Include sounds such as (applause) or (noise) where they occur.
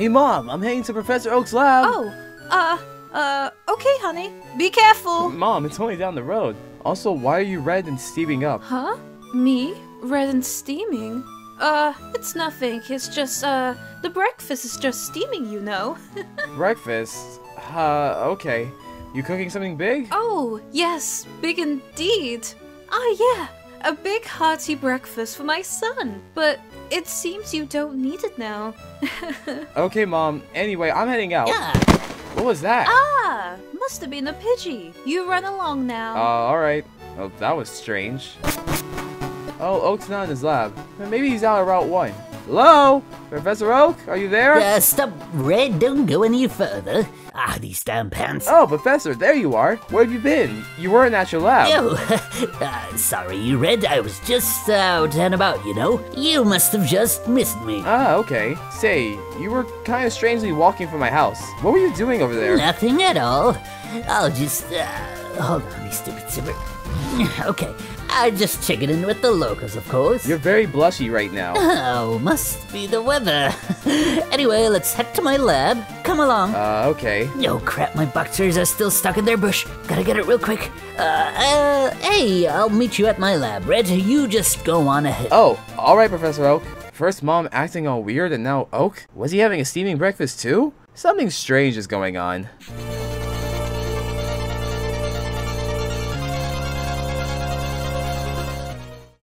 Hey, Mom, I'm heading to Professor Oak's lab. Oh, uh, uh, okay, honey. Be careful. Mom, it's only down the road. Also, why are you red and steaming up? Huh? Me? Red and steaming? Uh, it's nothing. It's just, uh, the breakfast is just steaming, you know. (laughs) Breakfast? Uh, okay. You cooking something big? oh, yes, big indeed. Ah, yeah, a big hearty breakfast for my son. But it seems you don't need it now. (laughs) Okay, Mom. Anyway, I'm heading out. Yeah. What was that? ah, must have been a Pidgey. You run along now. Uh, alright. Oh, that was strange. Oh, Oak's not in his lab. Maybe he's out at Route 1. Hello? Professor Oak? Are you there? Uh, stop, Red. Don't go any further. Ah, these damn pants. Oh, Professor, there you are. Where have you been? You weren't at your lab. Oh, (laughs) uh, sorry, Red. I was just out and about, you know. You must have just missed me. Ah, okay. Say, you were kind of strangely walking from my house. What were you doing over there? Nothing at all. I'll just, uh, hold on, you stupid zipper. Okay, I just check it in with the locals, of course. You're very blushy right now. (laughs) Oh, must be the weather. (laughs) anyway, let's head to my lab. Come along. Uh, okay. Oh crap, my boxers are still stuck in their bush. Gotta get it real quick. Uh, uh, hey, I'll meet you at my lab, Red. You just go on ahead. Oh, alright, Professor Oak. First Mom acting all weird and now Oak? Was he having a steaming breakfast too? Something strange is going on.